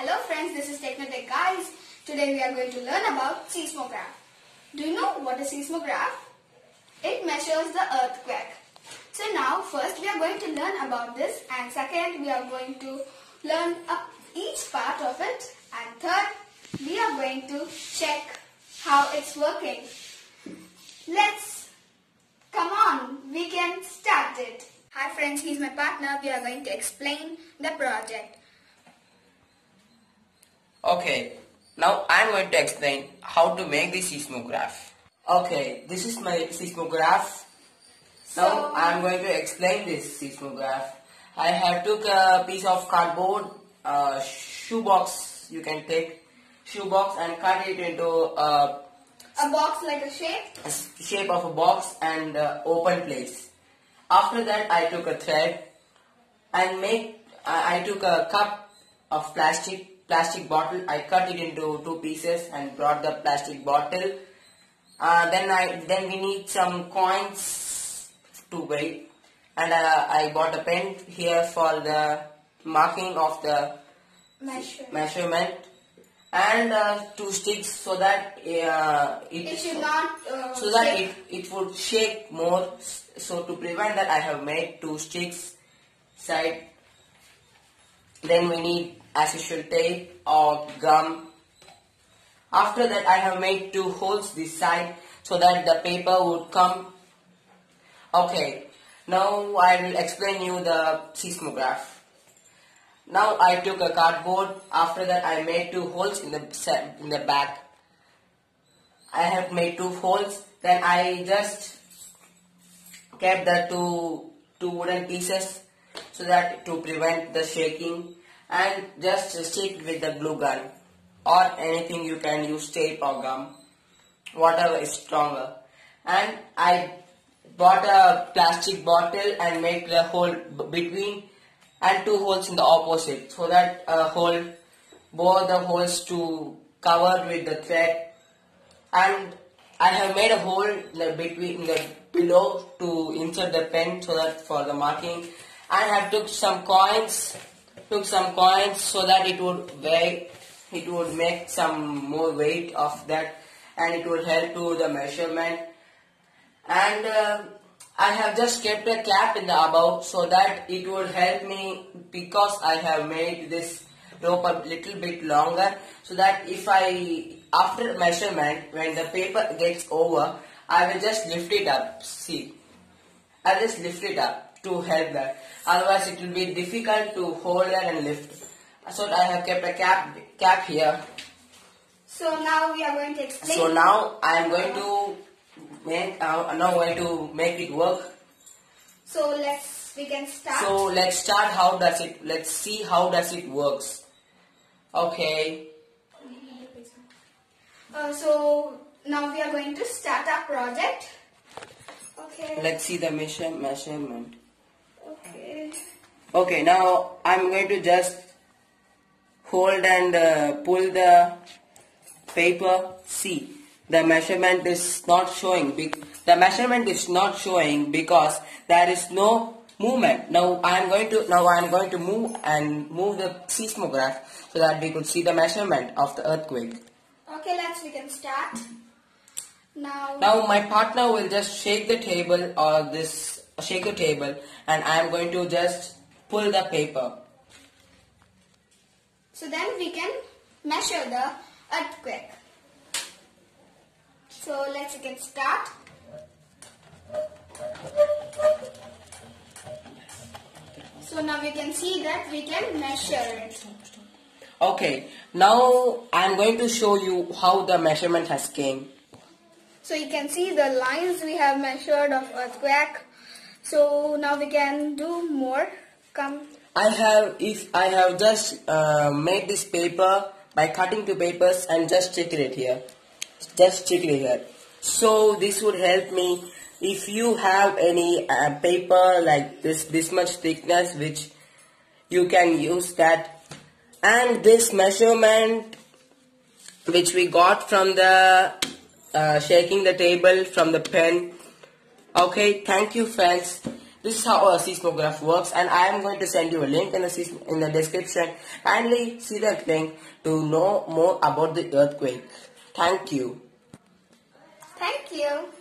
Hello friends, this is Technotech guys. Today we are going to learn about seismograph. Do you know what a seismograph? It measures the earthquake. So now first we are going to learn about this and second we are going to learn each part of it and third we are going to check how it's working. Let's come on, we can start it. Hi friends, he's my partner. We are going to explain the project. Okay, now I'm going to explain how to make the seismograph. Okay, this is my seismograph. Now I'm going to explain this seismograph. I have took a piece of cardboard, a shoebox you can take, shoebox and cut it into a, A box like a shape. a shape of a box and uh, open place. After that I took a thread and make I, I took a cup of plastic plastic bottle I cut it into two pieces and brought the plastic bottle. Uh, then I then we need some coins to weigh and uh, I bought a pen here for the marking of the Measure. measurement. And uh, two sticks so that uh, It should not uh, so that shake. it, it would shake more. So to prevent that I have made two sticks side. Then we need as usual tape or gum. After that I have made two holes this side so that the paper would come. Okay now I will explain you the seismograph. Now I took a cardboard. After that I made two holes in the in the back. I have made two holes. Then I just kept the two two wooden pieces so that to prevent the shaking and just stick with the glue gun or anything you can use tape or gum whatever is stronger. And I bought a plastic bottle and made the hole between and two holes in the opposite so that a hole both the holes to cover with the thread. And I have made a hole in the between the below to insert the pen so that for the marking. And have took some coins took some coins so that it would weigh it would make some more weight of that and it would help to the measurement. And uh, I have just kept a cap in the above so that it would help me because I have made this rope a little bit longer so that if I after measurement when the paper gets over I will just lift it up see. I'll just lift it up to help that otherwise it will be difficult to hold that and lift so I have kept a cap cap here So now we are going to explain. so now I am going to make uh, now going to make it work So let's we can start. So let's start how does it let's see how does it works. Okay. Uh, so now we are going to start our project. Okay. Let's see the measure measurement. Okay. Now I'm going to just hold and uh, pull the paper. See, the measurement is not showing. The measurement is not showing because there is no movement. Now I'm going to now I'm going to move and move the seismograph so that we could see the measurement of the earthquake. Okay, let's we can start. Now. Now my partner will just shake the table or this shake a table and I am going to just pull the paper. So then we can measure the earthquake. So let's can start. So now we can see that we can measure it. Okay, now I am going to show you how the measurement has came. So you can see the lines we have measured of earthquake. So now we can do more. Come. I have if I have just uh, made this paper by cutting two papers and just stick it here. Just stick it here. So this would help me if you have any uh, paper like this this much thickness which you can use that and this measurement which we got from the uh, shaking the table from the pen okay thank you friends This is how a seismograph works and I am going to send you a link in the, in the description. Kindly see that link to know more about the earthquake. Thank you. Thank you.